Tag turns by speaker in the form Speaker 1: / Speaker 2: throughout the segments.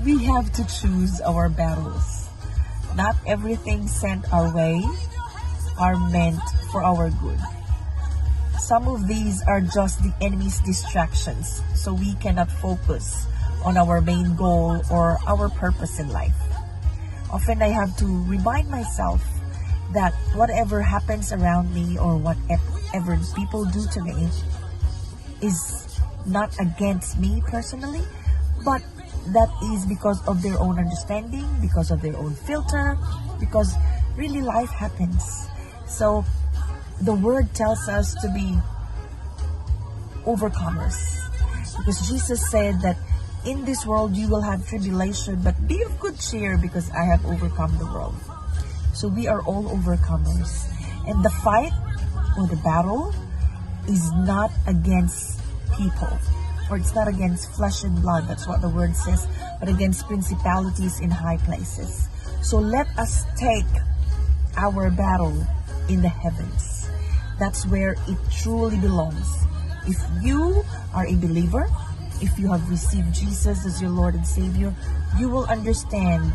Speaker 1: we have to choose our battles. Not everything sent our way are meant for our good. Some of these are just the enemy's distractions, so we cannot focus on our main goal or our purpose in life. Often I have to remind myself that whatever happens around me or whatever people do to me is not against me personally, but that is because of their own understanding, because of their own filter, because really life happens. So the word tells us to be overcomers. Because Jesus said that in this world you will have tribulation, but be of good cheer because I have overcome the world. So we are all overcomers. And the fight or the battle is not against people or it's not against flesh and blood. That's what the word says, but against principalities in high places. So let us take our battle in the heavens. That's where it truly belongs. If you are a believer, if you have received Jesus as your Lord and Savior, you will understand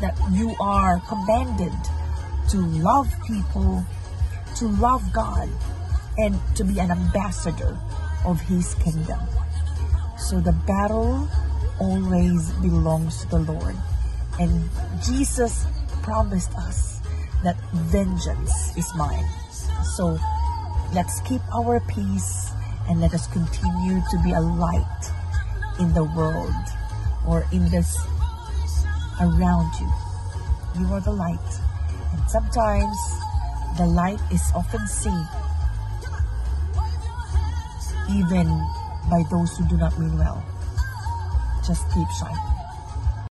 Speaker 1: that you are commanded to love people, to love God, and to be an ambassador of His kingdom. So the battle always belongs to the Lord. And Jesus promised us that vengeance is mine. So let's keep our peace and let us continue to be a light in the world or in this around you. You are the light. And sometimes the light is often seen even by those who do not mean well. Just keep shining.